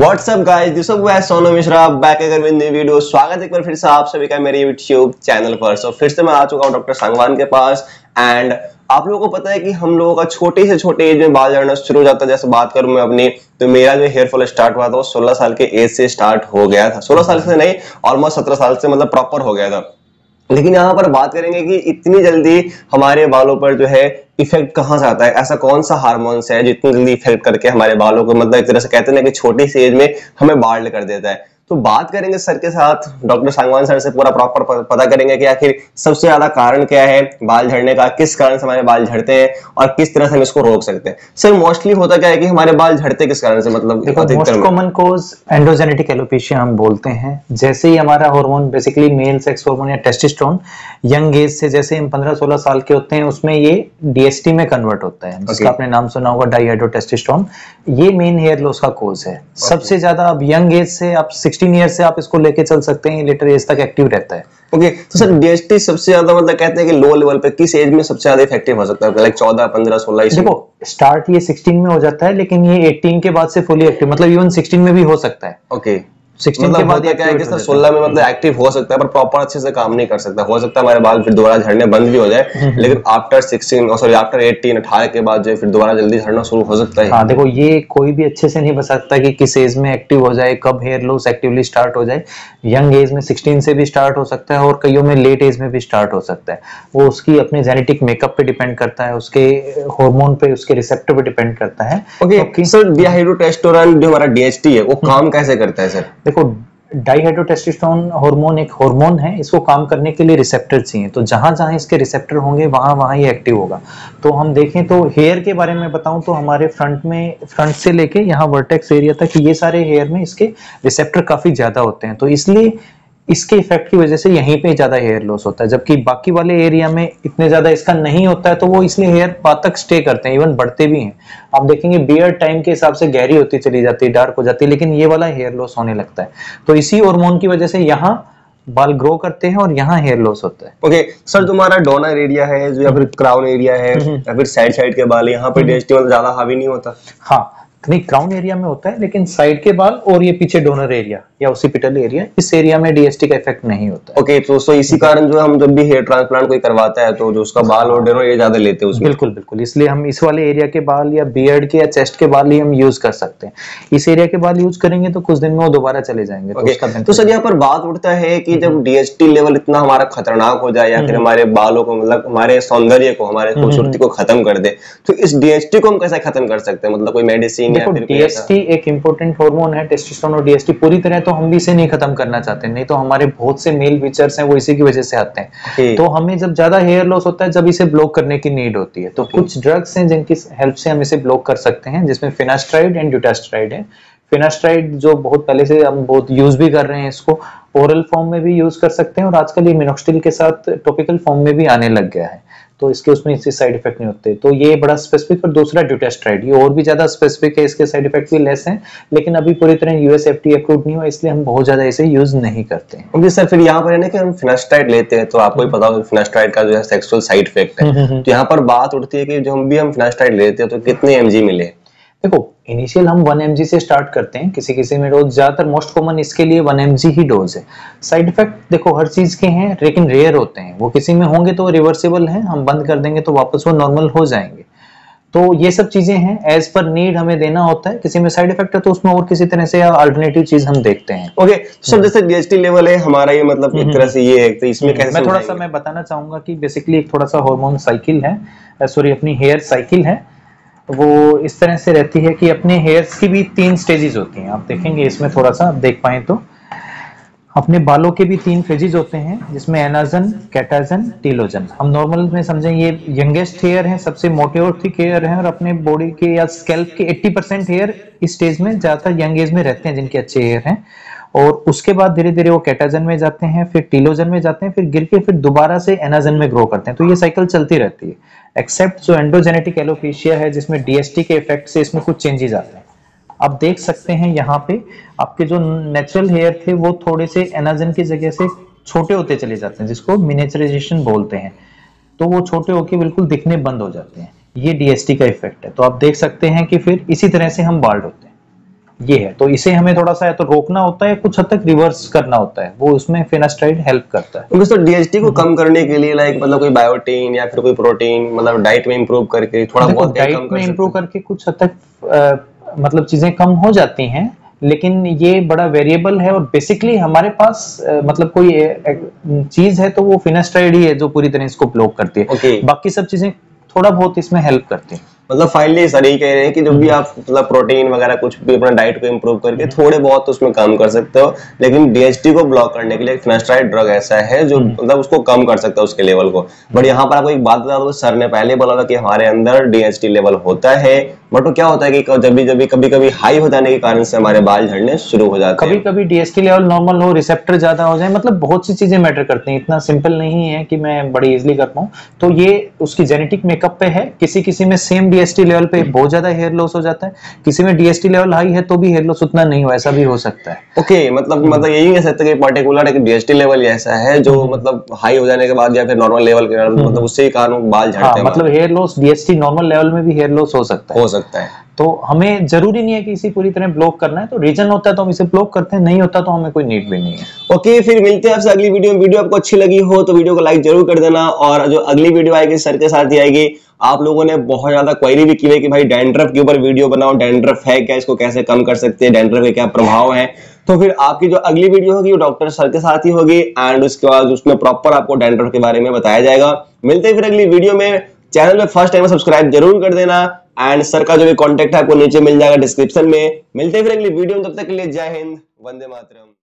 What's up guys this is Sonu Mishra back again with new video स्वागत एक बार फिर से आप सभी का मेरे YouTube चैनल पर. सो so, फिर से मैं आ चुका हूँ डॉक्टर सांगवान के पास. एंड आप लोगों को पता है कि हम लोगों का छोटे से छोटे एज में बाल झड़ना शुरू हो जाता है. जैसे बात करूँ मैं अपनी तो मेरा जो हेयर फॉल स्टार्ट हुआ था वो 16 साल के एज से स्टार्ट हो गया था. 16 साल से नहीं ऑलमोस्ट 17 साल से मतलब प्रॉपर हो गया था. लेकिन यहाँ पर बात करेंगे कि इतनी जल्दी हमारे बालों पर जो है इफ़ेक्ट कहाँ से आता है? ऐसा कौन सा हार्मोन्स है जितनी जल्दी इफ़ेक्ट करके हमारे बालों को मतलब एक तरह से कहते हैं ना कि छोटी सी एज में हमें बाल्ड कर देता है। तो बात करेंगे सर के साथ। डॉक्टर सांगवान सर से पूरा प्रॉपर पता करेंगे कि आखिर सबसे ज़्यादा कारण क्या है बाल झड़ने का किस कारण से हमारे बाल झड़ते हैं और किस तरह से हम इसको रोक सकते हैं। सर मोस्टली होता क्या है कि हमारे बाल झड़ते किस कारण से? मतलब कॉमन कोज एंडोजेनेटिक एलोपेशिया हम बोलते हैं। जैसे ही हमारा hormone basically male sex hormone या टेस्टिस्टोन यंग एज से जैसे हम 15-16 साल के होते हैं उसमें ये डीएसटी में कन्वर्ट होता है। जिसका आपने नाम सुना होगा डाइहाइड्रोटेस्टिस्टोन ये मेन हेयर लॉस का कोज है। सबसे ज़्यादा अब यंग एज से आप 16 ईयर से आप इसको लेके चल सकते हैं लेटर एज तक एक्टिव रहता है। ओके okay, तो सर डीएसटी सबसे ज़्यादा मतलब कहते हैं कि लो लेवल पे किस एज में सबसे ज़्यादा इफ़ेक्टिव हो सकता है? लाइक 14 15 16 देखो स्टार्ट ये 16 में हो जाता है लेकिन ये 18 के बाद से फुली एक्टिव मतलब इवन 16 में भी हो सकता है। Okay okay. सिक्सटीन के बाद क्या है कि सर सोलह में मतलब एक्टिव हो सकता है पर प्रॉपर अच्छे से काम नहीं कर सकता। हो सकता है हमारे बाल फिर दोबारा झड़ने बंद भी हो जाए हम्म। लेकिन after sixteen sorry after eighteen अठारह के बाद जो फिर दोबारा जल्दी झड़ना शुरू हो सकता है। हाँ देखो ये कोई भी अच्छे से नहीं बता सकता कि किस एज में एक्टिव हो जाए कब हेयर लॉस एक्टिवली स्टार्ट हो जाए। यंग एज में सिक्सटीन से भी स्टार्ट हो सकता है और कईयों में लेट एज में भी स्टार्ट हो सकता है। वो उसकी अपने जेनेटिक मेकअप पे डिपेंड करता है उसके हार्मोन पे उसके रिसेप्टर पे डिपेंड करता है। ओके सर डिहाइड्रोटेस्टोरेंट जो हमारा डीएचटी है वो हम्म। काम कैसे करता है सर देखो डाइहाइड्रोटेस्टिस्टोन हार्मोन एक हार्मोन है, इसको काम करने के लिए रिसेप्टर चाहिए। तो जहाँ जहाँ इसके रिसेप्टर होंगे, वहाँ वहाँ ये एक्टिव होगा। तो हम देखें तो हेयर के बारे में बताऊँ तो हमारे फ्रंट में फ्रंट से लेके यहाँ वर्टेक्स एरिया तक ये सारे हेयर में इसके रिसेप्टर काफ़ी ज़्यादा होते हैं। तो इसलिए इसके इफ़ेक्ट की वजह से यहीं पे ज़्यादा हेयर लॉस होता है। जबकि बाकी वाले एरिया में इतने ज़्यादा इसका नहीं होता है तो वो इसलिए हेयर बाद तक स्टे करते हैं इवन बढ़ते भी हैं। आप देखेंगे बियर टाइम के हिसाब से गहरी होती चली जाती है डार्क हो जाती है लेकिन ये वाला हेयर लॉस होने लगता है। तो इसी हार्मोन की वजह से यहाँ बाल ग्रो करते हैं और यहाँ हेयर लॉस होता है। ओके okay, सर तुम्हारा डोनर एरिया है जो या फिर क्राउन एरिया है हम्म, हम्म। या फिर साइड साइड के बाल यहाँ पे डेस्टिवल हम्म। ज़्यादा हावी नहीं होता? हाँ नहीं क्राउन एरिया में होता है लेकिन साइड के बाल और ये पीछे डोनर एरिया या ओसिपिटल एरिया इस एरिया में डीएसटी का इफ़ेक्ट नहीं होता ओके okay, तो सो इसी कारण जो हम जब भी हेयर ट्रांसप्लांट कोई करवाता है तो जो उसका बाल और डेनो ये ज़्यादा लेते हैं बिल्कुल बिल्कुल इसलिए हम इस वाले एरिया के बाल या बियर्ड के या चेस्ट के बाल ही हम यूज़ कर सकते हैं इस एरिया के बाल यूज़ करेंगे तो कुछ दिन में वो दोबारा चले जाएँगे okay. तो, तो सर यहाँ पर बात उठता है कि जब डीएसटी हम्म। लेवल इतना हमारा खतरनाक हो जाए या फिर हम्म। हमारे बालों को मतलब हमारे सौंदर्य को हमारे हम्म, खूबसूरती को खत्म कर दे तो इस डीएसटी को हम कैसे खत्म कर सकते हैं मतलब कोई मेडिसिन या फिर डीएसटी एक इंपॉर्टेंट हार्मोन है टेस्टोस्टेरोन और डीएसटी पूरी तरह तो हम भी इसे नहीं खत्म करना चाहते नहीं तो हमारे बहुत से मेल फीचर्स हैं वो इसी की वजह से आते हैं। तो हमें जब ज़्यादा हेयर लॉस होता है जब इसे ब्लॉक करने की नीड होती है तो कुछ ड्रग्स हैं जिनकी हेल्प से हम इसे ब्लॉक कर सकते हैं जिसमें फिनास्ट्राइड एंड ड्यूटास्ट्राइड है। फिनास्ट्राइड जो बहुत पहले से हम बहुत यूज़ भी कर रहे हैं इसको ओरल फॉर्म में भी यूज़ कर सकते हैं और आजकल ये मिनोक्सटिल के साथ टॉपिकल फॉर्म में भी आने लग गया है। तो इसके उसमें इससे साइड इफ़ेक्ट नहीं होते। तो ये बड़ा स्पेसिफिक और दूसरा ड्यूटेस्ट्राइड ये और भी ज़्यादा स्पेसिफिक है इसके साइड इफ़ेक्ट भी लेस हैं लेकिन अभी पूरी तरह यूएस एफटी अप्रूव नहीं हुआ इसलिए हम बहुत ज़्यादा इसे यूज़ नहीं करते ओके सर फिर यहाँ पर है ना कि हम फिनास्ट्राइड लेते हैं तो आपको ही पता होगा फिनास्ट्राइड का जो है सेक्सुअल साइड इफ़ेक्ट है। हम्म, हम्म, हम्म। तो यहाँ पर बात उठती है कि जो हम भी हम फिनास्ट्राइड लेते हैं तो कितने एमजी मिले? देखो इनिशियल हम वन एम से स्टार्ट करते हैं किसी किसी में डोज ज़्यादातर मोस्ट कॉमन इसके लिए वन एम ही डोज है। साइड इफ़ेक्ट देखो हर चीज़ के हैं लेकिन रेयर होते हैं। वो किसी में होंगे तो रिवर्सिबल है हम बंद कर देंगे तो वापस वो नॉर्मल हो जाएँगे। तो ये सब चीज़ें हैं एज पर नीड हमें देना होता है किसी में साइड इफ़ेक्ट है तो उसमें और किसी तरह से अल्टरनेटिव चीज़ हम देखते हैं। ओके okay, सर जैसे डीएसटी लेवल है हमारा ये मतलब एक तरह से ये है तो इसमें कैसे मैं थोड़ा सा मैं बताना चाहूँगा कि बेसिकली एक थोड़ा सा हार्मोन साइकिल है सॉरी अपनी हेयर साइकिल है वो इस तरह से रहती है कि अपने हेयर्स की भी तीन स्टेजेस होती हैं। आप देखेंगे इसमें थोड़ा सा आप देख पाए तो। अपने बालों के भी तीन फेजेज होते हैं, जिसमें एनाजन कैटाजन टीलोजन हम नॉर्मल में समझें, ये यंगेस्ट हेयर है, सबसे मोटे और थिक हेयर है, और अपने बॉडी के या स्कैल्प के 80 परसेंट हेयर इस स्टेज में ज़्यादातर यंग एज में रहते हैं, जिनके अच्छे हेयर हैं। और उसके बाद धीरे धीरे वो कैटाजन में जाते हैं, फिर टीलोजन में जाते हैं, फिर गिर के फिर दोबारा से एनाजन में ग्रो करते हैं। तो ये साइकिल चलती रहती है। एक्सेप्ट जो एंडोजेनेटिक एलोपेशिया है, जिसमें डीएसटी के इफ़ेक्ट से इसमें कुछ चेंजेस आते हैं। आप देख सकते हैं यहाँ पे, आपके जो नेचुरल हेयर थे, वो थोड़े से एनाजन की जगह से छोटे होते चले जाते हैं, जिसको मिनेचराइजेशन बोलते हैं। तो वो छोटे होके बिल्कुल दिखने बंद हो जाते हैं। ये डीएसटी का इफ़ेक्ट है। तो आप देख सकते हैं कि फिर इसी तरह से हम बाल्ड होते हैं। ये है। तो इसे हमें थोड़ा सा या तो रोकना होता है कुछ हद तक रिवर्स करना होता है। वो उसमें फिनास्ट्राइड हेल्प करता है। तो डीएचटी को कम करने के लिए लाइक मतलब कोई बायोटीन या फिर कोई प्रोटीन मतलब डाइट में इंप्रूव करके थोड़ा बहुत डाइट में इंप्रूव करके कुछ हद तक मतलब चीज़ें कम हो जाती हैं लेकिन ये बड़ा वेरिएबल है और बेसिकली हमारे पास मतलब कोई चीज़ है तो वो फिनास्ट्राइड ही है जो पूरी तरह इसको ब्लॉक करती है। Okay. बाकी सब चीज़ें थोड़ा बहुत इसमें हेल्प करती है। मतलब फाइनली सर यही कह रहे हैं कि जब भी। आप मतलब प्रोटीन वगैरह कुछ भी अपना डाइट को इम्प्रूव करके हम्म। थोड़े बहुत उसमें काम कर सकते हो लेकिन डीएचटी को ब्लॉक करने के लिए फिनास्ट्राइड ड्रग ऐसा है जो हम्म। मतलब उसको कम कर सकता है उसके लेवल को बट यहाँ पर आपको एक बात बता दो सर ने पहले बोला था कि हमारे अंदर डीएचटी लेवल होता है बट वो क्या होता है कि जब भी जब भी कभी कभी हाई हो जाने के कारण से हमारे बाल झड़ने शुरू हो जाते हैं। कभी कभी डीएसटी लेवल नॉर्मल हो रिसेप्टर ज़्यादा हो जाए मतलब बहुत सी चीज़ें मैटर करती हैं। इतना सिंपल नहीं है कि मैं बड़ी इजिली कर पाऊँ। तो ये उसकी जेनेटिक मेकअप पे है। किसी किसी में सेम डीएसटी लेवल पे बहुत ज़्यादा हेयर लॉस हो जाता है। किसी में डीएसटी लेवल हाई है तो भी हेयर लॉस उतना नहीं हो ऐसा भी हो सकता है। ओके okay, मतलब मतलब यही कह सकते हैं पर्टिकुलर एक डीएसटी लेवल ऐसा है जो हम्म। मतलब हाई हो जाने के बाद या फिर नॉर्मल लेवल के हम्म। मतलब उससे ही कारण बाल झड़ते हाँ, हैं मतलब hair loss DHT normal level में भी हेयर लॉस हो सकता है। हो। सकता है। तो हमें ज़रूरी नहीं है कि इसी पूरी तरह ब्लॉक करना है तो रीजन होता है तो हम इसे ब्लॉक करते हैं नहीं होता तो हमें कोई नीड भी नहीं है। ओके okay, फिर मिलते हैं आपसे अगली वीडियो में। वीडियो आपको अच्छी लगी हो तो वीडियो को लाइक ज़रूर कर देना और जो अगली वीडियो आएगी सर के साथ ही आएगी। आप लोगों ने बहुत ज़्यादा क्वेरी भी की है कि भाई डेंड्रफ के ऊपर वीडियो बनाओ डेंड्रफ है क्या इसको कैसे कम कर सकते हैं डेंड्रफ के क्या प्रभाव है? तो फिर आपकी जो अगली वीडियो होगी वो डॉक्टर सर के साथ ही होगी एंड उसके बाद उसमें प्रॉपर आपको डेंड्रफ के बारे में बताया जाएगा। मिलते हैं फिर अगली वीडियो में। चैनल में फ़र्स्ट टाइम सब्सक्राइब ज़रूर कर देना। एंड सर का जो भी कॉन्टेक्ट है, आपको नीचे मिल जाएगा डिस्क्रिप्शन में। मिलते हैं फिर अगली वीडियो में, तब तक के लिए जय हिंद, वंदे मातरम।